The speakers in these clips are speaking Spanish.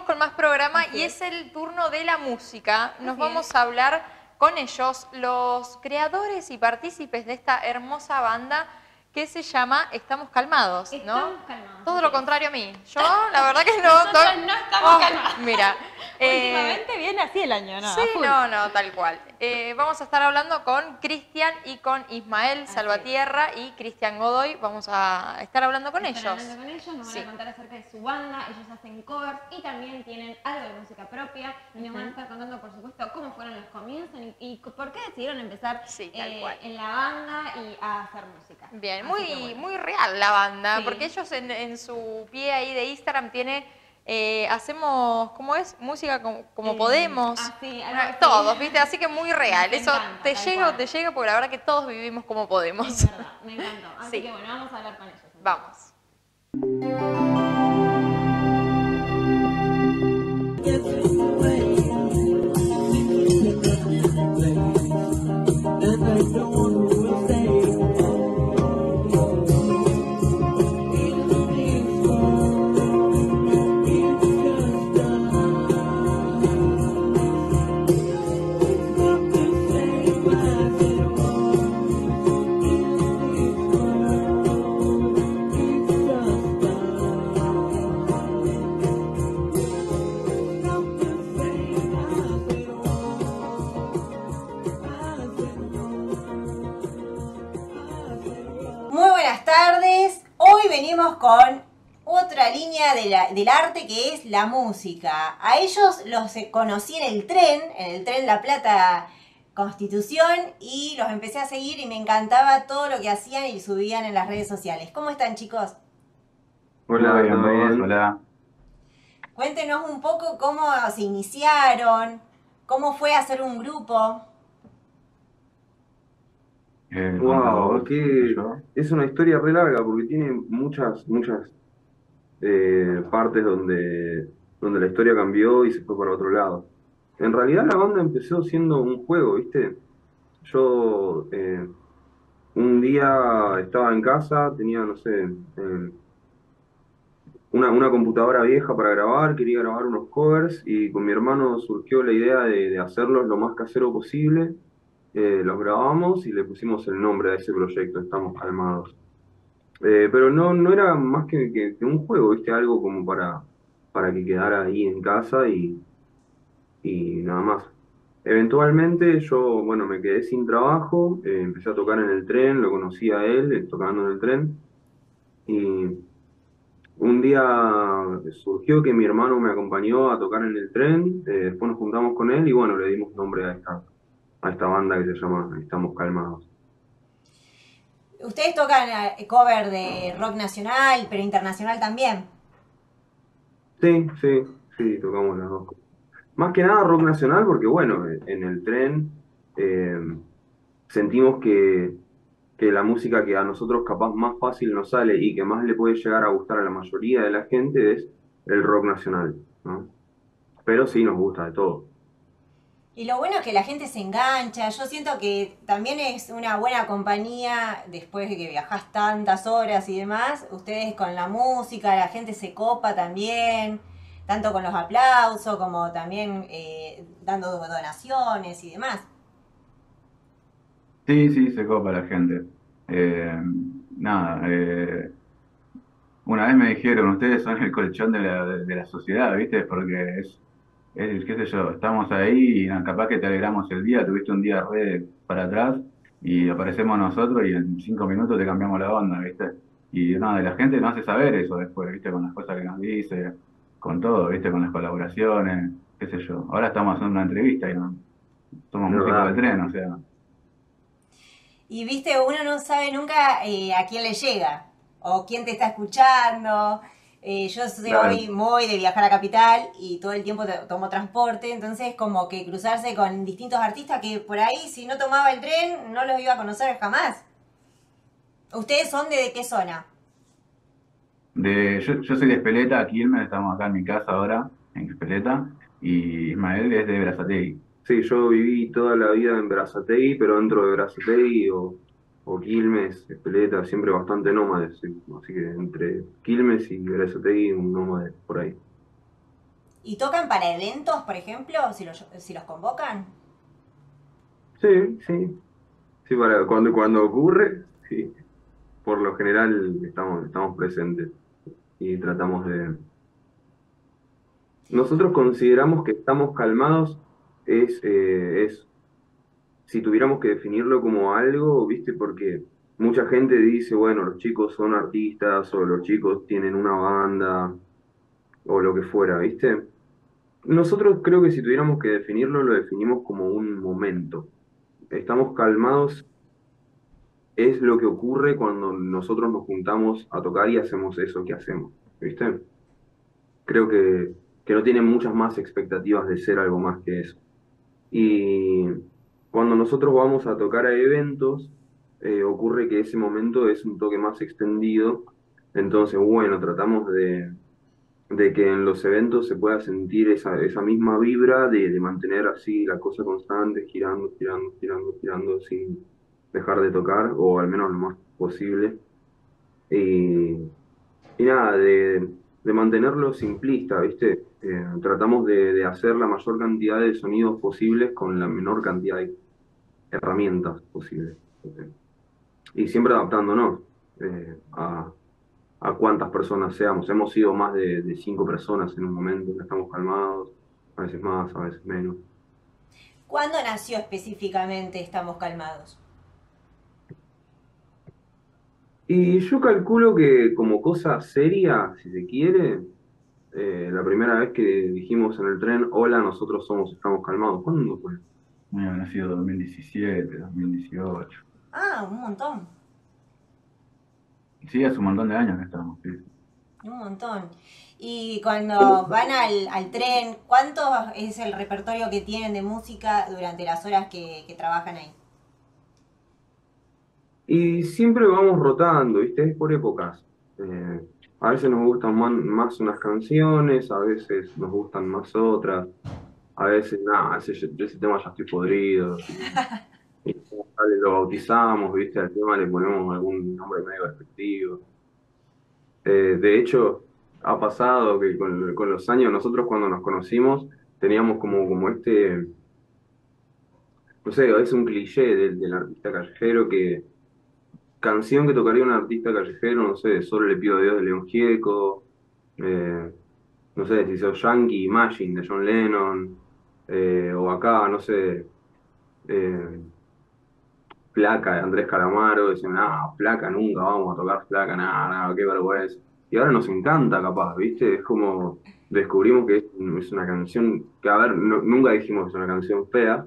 Seguimos con más programa y es el turno de la música. Nos vamos a hablar con ellos, los creadores y partícipes de esta hermosa banda que se llama Estamos Calmados, ¿no? Estamos calmados. Todo lo contrario a mí. Yo, la verdad que no. Nosotros no estamos Oh, calmados. Mira. eh, Últimamente viene así el año, ¿no? Sí, no, no, tal cual. Eh, vamos a estar hablando con Cristian y con Ismael Así Salvatierra y Cristian Godoy. Vamos a estar hablando con Están ellos. hablando con ellos, nos van a contar acerca de su banda, ellos hacen covers y también tienen algo de música propia y nos van a estar contando, por supuesto, cómo fueron los comienzos y, y por qué decidieron empezar Sí, tal eh, cual. en la banda y a hacer música. Bien, Muy, bueno. muy real la banda, Sí. porque ellos en, en su pie ahí de Instagram tiene, eh, hacemos, ¿cómo es? Música como, como Eh, podemos. así, Una- así. todos, ¿viste? Así que muy real. Me Eso encanta, te llega o cual. te llega, porque la verdad que todos vivimos como podemos. Es verdad, me encantó. Así Sí. que bueno, vamos a hablar con ellos. entonces. Vamos. Venimos con otra línea de la- del arte que es la música. A ellos los conocí en el tren, en el tren La Plata Constitución, y los empecé a seguir y me encantaba todo lo que hacían y subían en las redes sociales. ¿Cómo están chicos? Hola, Hola, bien, ¿todo vos, bien? hola. Cuéntenos un poco cómo se iniciaron, cómo fue hacer un grupo. Eh, Wow, yo. es una historia re larga porque tiene muchas, muchas eh, partes donde, donde la historia cambió y se fue para otro lado. En realidad la banda empezó siendo un juego, ¿viste? Yo eh, un día estaba en casa, tenía, no sé, eh, una, una computadora vieja para grabar, quería grabar unos covers y con mi hermano surgió la idea de, de hacerlos lo más casero posible. Eh, los grabamos y le pusimos el nombre a ese proyecto, Estamos Calmados. Eh, pero no, no era más que, un juego, ¿viste? Algo como para, para que quedara ahí en casa y, y nada más. Eventualmente yo, bueno, me quedé sin trabajo, eh, empecé a tocar en el tren, lo conocí a él tocando en el tren y un día surgió que mi hermano me acompañó a tocar en el tren, después nos juntamos con él y bueno, le dimos nombre a esta, a esta banda que se llama Estamos Calmados. Ustedes tocan eh, cover de rock nacional, pero internacional también. Sí, sí, sí, tocamos las dos. Más que nada rock nacional porque bueno, en el tren eh, sentimos que, que la música que a nosotros capaz más fácil nos sale y que más le puede llegar a gustar a la mayoría de la gente es el rock nacional, ¿no? Pero sí nos gusta de todo. Y lo bueno es que la gente se engancha. Yo siento que también es una buena compañía después de que viajas tantas horas y demás. Ustedes con la música, la gente se copa también, tanto con los aplausos como también eh, dando donaciones y demás. Sí, sí, se copa la gente. Eh, nada, eh, una vez me dijeron, ustedes son el colchón de la, de, de la sociedad, ¿viste? Porque es, es, qué sé yo, estamos ahí y na, capaz que te alegramos el día, tuviste un día re para atrás y aparecemos nosotros y en cinco minutos te cambiamos la onda, ¿viste? Y nada, la gente nos hace saber eso después, ¿viste? Con las cosas que nos dice, con todo, ¿viste? Con las colaboraciones, qué sé yo. Ahora estamos haciendo una entrevista y no, somos músicos del tren, o sea. Y viste, uno no sabe nunca eh, a quién le llega o quién te está escuchando. Eh, yo soy Claro. hoy muy de viajar a Capital y todo el tiempo tomo transporte, entonces como que cruzarse con distintos artistas que por ahí si no tomaba el tren no los iba a conocer jamás. ¿Ustedes son de qué zona? De, yo, yo soy de Espeleta, Quilmes, estamos acá en mi casa ahora, en Espeleta, y Ismael es de Berazategui. Sí, yo viví toda la vida en Berazategui, pero dentro de Berazategui o, o Quilmes, Espeleta, siempre bastante nómades, sí. Así que entre Quilmes y Berazategui, un nómade por ahí. ¿Y tocan para eventos, por ejemplo, si los, si los convocan? Sí, sí. Sí, para cuando, cuando ocurre, sí. Por lo general estamos, estamos presentes y tratamos de... Nosotros consideramos que estamos calmados es, eh, es si tuviéramos que definirlo como algo, ¿viste? Porque mucha gente dice, bueno, los chicos son artistas o los chicos tienen una banda o lo que fuera, ¿viste? Nosotros creo que si tuviéramos que definirlo, lo definimos como un momento. Estamos calmados es lo que ocurre cuando nosotros nos juntamos a tocar y hacemos eso que hacemos, ¿viste? Creo que, que no tienen muchas más expectativas de ser algo más que eso. Y cuando nosotros vamos a tocar a eventos, eh, ocurre que ese momento es un toque más extendido. Entonces, bueno, tratamos de, de que en los eventos se pueda sentir esa, esa misma vibra de, de mantener así la cosa constante, girando, girando, girando, girando, sin dejar de tocar, o al menos lo más posible. Y, y nada, de, de mantenerlo simplista, ¿viste? Eh, tratamos de, de, hacer la mayor cantidad de sonidos posibles con la menor cantidad de herramientas posibles. Y siempre adaptándonos eh, a, a, cuántas personas seamos. Hemos sido más de, de, cinco personas en un momento, estamos calmados, a veces más, a veces menos. ¿Cuándo nació específicamente Estamos Calmados? Y yo calculo que como cosa seria, si se quiere, eh, la primera vez que dijimos en el tren, hola, nosotros somos, estamos calmados, ¿cuándo fue? Bueno, ha sido 2017, 2018. Ah, un montón. Sí, hace un montón de años que estamos, sí. Un montón. Y cuando van al, al, tren, ¿cuánto es el repertorio que tienen de música durante las horas que, que trabajan ahí? Y siempre vamos rotando, ¿viste? Es por épocas. Eh, a veces nos gustan más, unas canciones, a veces nos gustan más otras. A veces, nada, ese, ese tema ya estoy podrido. Y, y lo bautizamos, ¿viste? Al tema le ponemos algún nombre medio despectivo. Eh, de hecho, ha pasado que con, con, los años, nosotros cuando nos conocimos, teníamos como, como este, no sé, es un cliché del, del artista callejero que canción que tocaría un artista callejero, no sé, solo le pido a Dios de León Gieco, eh, no sé, si sos Yankee, Imagine de John Lennon, eh, o acá, no sé, eh, Placa de Andrés Calamaro, dicen, ah, Placa nunca vamos a tocar Placa, nada, nada, qué vergüenza. Y ahora nos encanta, capaz, ¿viste? Es como descubrimos que es, una canción que, a ver, nunca dijimos que es una canción fea,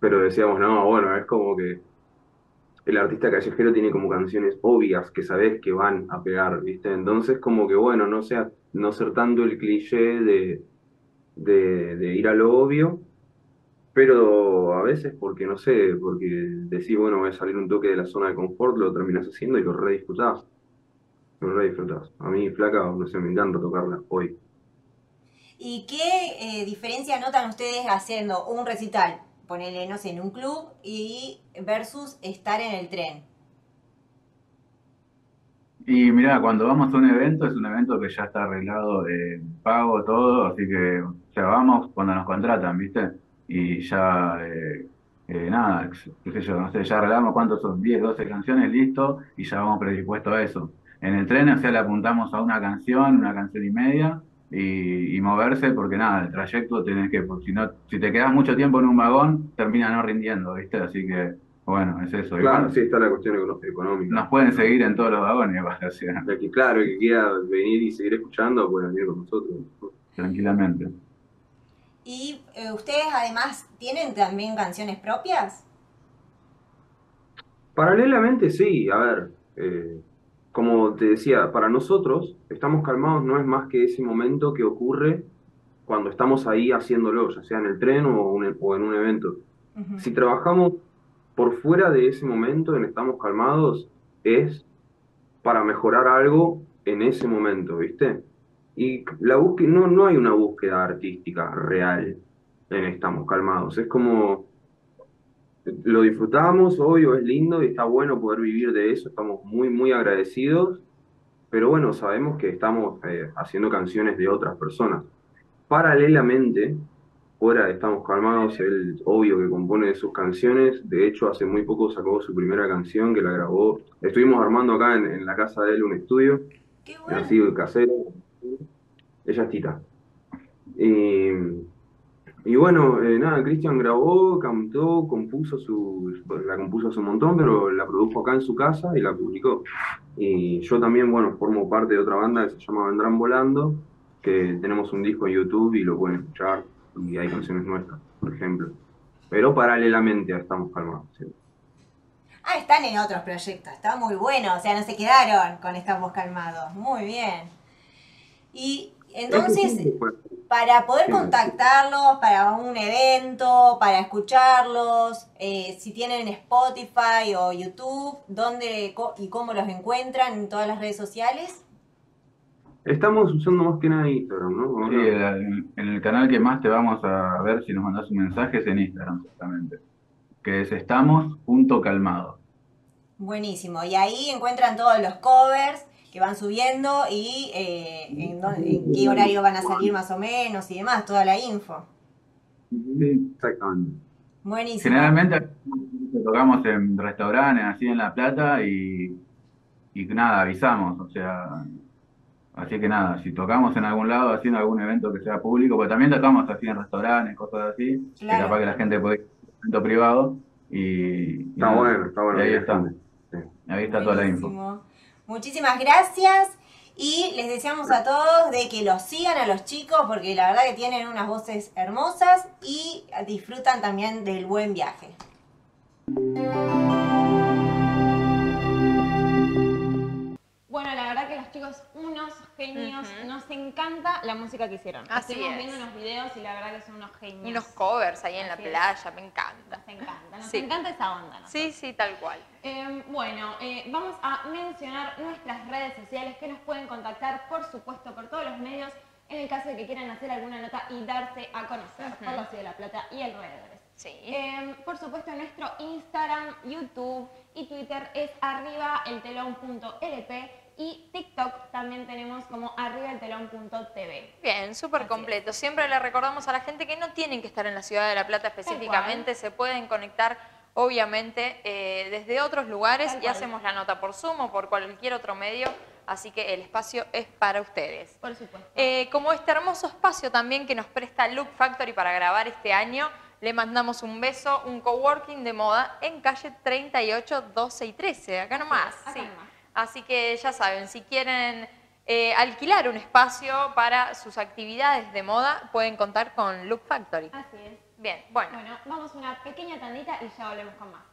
pero decíamos, no, bueno, es como que el artista callejero tiene como canciones obvias que sabes que van a pegar, ¿viste? Entonces como que bueno, no sea, no ser tanto el cliché de, de, ir a lo obvio, pero a veces porque no sé, porque decís, bueno, voy a salir un toque de la zona de confort, lo terminas haciendo y lo re disfrutás. Lo re disfrutás. A mí, flaca, no sé, me encanta tocarla hoy. ¿Y qué eh, diferencia notan ustedes haciendo un recital ponele, no en un club y versus estar en el tren? Y mira, cuando vamos a un evento, es un evento que ya está arreglado de pago, todo, así que ya vamos cuando nos contratan, ¿viste? Y ya, eh, eh, nada, qué sé yo, no sé, ya arreglamos cuántos son, 10, 12 canciones, listo, y ya vamos predispuestos a eso. En el tren, o sea, le apuntamos a una canción, una canción y media, y, y, moverse porque nada, el trayecto tenés que, porque si no, si te quedas mucho tiempo en un vagón, termina no rindiendo, ¿viste? Así que, bueno, es eso. Claro, Igual, sí, está la cuestión económica. Nos pueden seguir en todos los vagones, o sea. que, claro, el que quiera venir y seguir escuchando, puede venir con nosotros. Tranquilamente. ¿Y eh, ustedes además tienen también canciones propias? Paralelamente sí, a ver, eh, como te decía, para nosotros, estamos calmados no es más que ese momento que ocurre cuando estamos ahí haciéndolo, ya sea en el tren o, un, o en un evento. Uh -huh. Si trabajamos por fuera de ese momento en estamos calmados, es para mejorar algo en ese momento, ¿viste? Y la búsqueda, no, no hay una búsqueda artística real en estamos calmados, es como lo disfrutamos, obvio, es lindo y está bueno poder vivir de eso, estamos muy, muy agradecidos, pero bueno, sabemos que estamos eh, haciendo canciones de otras personas. paralelamente, fuera de Estamos Calmados, él obvio que compone sus canciones, de hecho hace muy poco sacó su primera canción que la grabó, estuvimos armando acá en, la casa de él un estudio, Qué bueno. así casero, ella es Tita. Y, y bueno, eh, nada, Cristian grabó, cantó, compuso su, la compuso hace un montón, pero la produjo acá en su casa y la publicó. Y yo también, bueno, formo parte de otra banda que se llama Vendrán Volando, que tenemos un disco en YouTube y lo pueden escuchar, y hay canciones nuestras, por ejemplo. Pero paralelamente Estamos Calmados. Ah, están en otros proyectos, está muy bueno, o sea, no se quedaron con Estamos Calmados, muy bien. Y entonces, para poder contactarlos para un evento, para escucharlos, eh, si tienen Spotify o YouTube, ¿dónde y cómo los encuentran en todas las redes sociales? Estamos usando más que nada Instagram, ¿no? Sí, en el canal que más te vamos a ver si nos mandas un mensaje es en Instagram, exactamente. Que es estamos.calmado. Buenísimo. Y ahí encuentran todos los covers que van subiendo y eh, en, qué horario van a salir más o menos y demás, toda la info. Sí, exactamente. Buenísimo. Generalmente tocamos en restaurantes, así en La Plata, y, y nada, avisamos, o sea, así que nada, si tocamos en algún lado, haciendo algún evento que sea público, pues también tocamos así en restaurantes, cosas así, que capaz que la gente puede ir un evento privado, y, está bueno, está bueno. ahí está. Ahí está toda la info. Muchísimas gracias y les deseamos a todos de que los sigan a los chicos porque la verdad que tienen unas voces hermosas y disfrutan también del buen viaje. Bueno, la verdad que los chicos, unos genios, nos encanta la música que hicieron. Así Estuvimos viendo unos videos y la verdad que son unos genios. Unos covers ahí en la playa, me encanta. Nos encanta, nos encanta esa onda. ¿no? Sí, sí, tal cual. Em, bueno, eh, vamos a mencionar nuestras redes sociales que nos pueden contactar, por supuesto, por todos los medios, en el caso de que quieran hacer alguna nota y darse a conocer por la Ciudad de la Plata y alrededores. Sí. Em, por supuesto, nuestro Instagram, YouTube y Twitter es arriba el y TikTok también tenemos como arribaeltelón.tv. Bien, súper completo. Siempre le recordamos a la gente que no tienen que estar en la ciudad de La Plata específicamente, se pueden conectar obviamente eh, desde otros lugares y hacemos la nota por Zoom o por cualquier otro medio, así que el espacio es para ustedes. Por supuesto. Eh, como este hermoso espacio también que nos presta Look Factory para grabar este año, le mandamos un beso, un coworking de moda en calle 38, 12 y 13, acá nomás. Sí, acá nomás. Así que ya saben, si quieren eh, alquilar un espacio para sus actividades de moda, pueden contar con Look Factory. Así es. Bien, bueno. Bueno, vamos a una pequeña tandita y ya volvemos con más.